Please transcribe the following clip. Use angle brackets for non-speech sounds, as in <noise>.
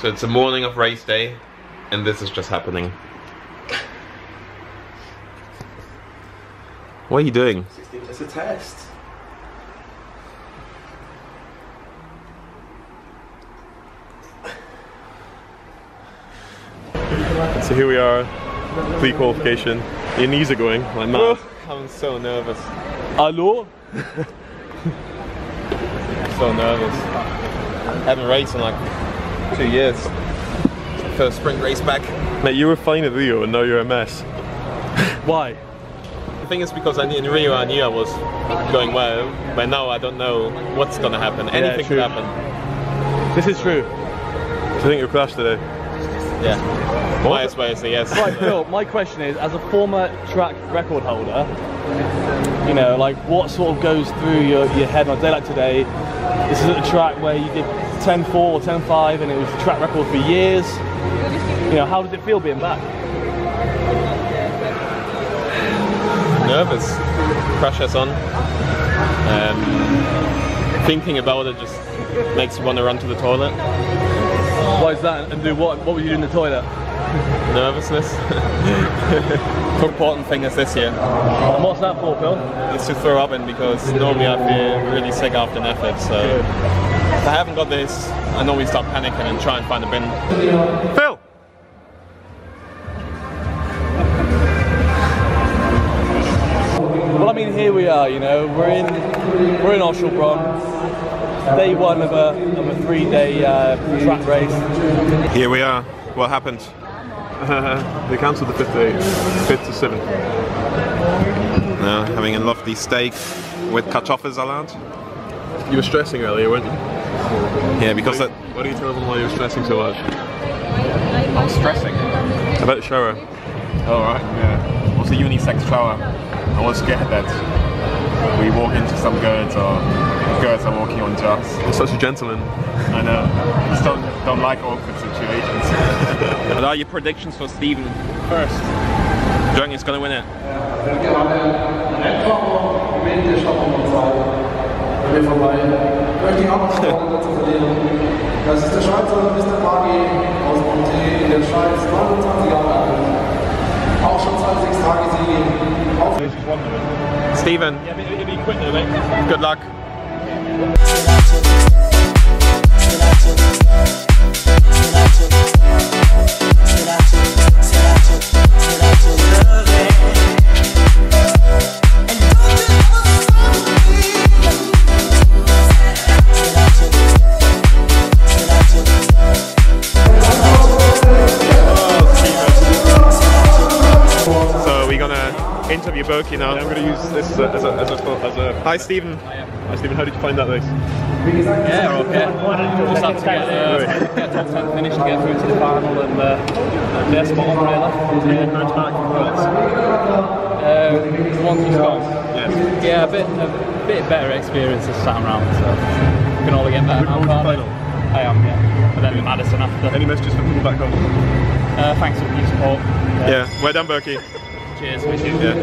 So it's the morning of race day, and this is just happening. What are you doing? It's a test. So here we are, pre-qualification. Your knees are going like mad. I'm so nervous. Hello? <laughs> So nervous. haven't raced in like two years. First sprint race back. Mate, you were fine at Rio and now you're a mess. <laughs> Why? The thing is because I, in Rio I knew I was going well, but now I don't know what's gonna happen. Anything true. could happen. This is true. Do you think you'll crash today? Yeah. Might as well say yes. Right, Phil, my question is, as a former track record holder, you know, like what sort of goes through your, your head on a day like today? This is a track where you did 10-4 or 10-5 and it was the track record for years. You know, how does it feel being back? nervous. Pressure's on. Um, thinking about it just makes you want to run to the toilet. Why is that? And do what? What would you doing in the toilet? Nervousness. <laughs> the important thing is this year. And what's that for, Phil? It's to throw up in because normally I feel really sick after an effort. So if I haven't got this, I normally start panicking and try and find a bin. Phil! Well, I mean, here we are. You know, we're in we're in Öschelbronn, day one of a of a three-day uh, track race. Here we are. What happened? <laughs> they cancelled the fifth day, fifth to seventh. No, having a lovely steak with kartoffels allowed. You were stressing earlier, weren't you? Yeah, because that, Why don't you tell them why you were stressing so much? I'm stressing. About the shower. Oh right, yeah. It was a unisex shower. I was scared that we walk into some girls or girls are walking on jobs. You're such a gentleman. I know. Just don't don't like awkward situations. <laughs> What are your predictions for Steven first? Do is gonna win it? Wir Steven, good luck. So gonna interview Berkey now. I'm going to use this as a, as a, as a, as a Hi Steven. Hi Stephen, how did you find that race? Yeah, okay. Just had to get, uh, get top 10 finish to get through to the final and uh, yeah, spot on really. Yeah, bounce back points. Uh, one to Scott. Yes. Yeah, a bit, a bit better experience this time round, so we can only get better now, forward to the can't final. I am, yeah. But then with Madison after. Any messages for people back home? Uh, thanks for your support. Yeah, well done Berkey. Cheers, wish you. Yeah.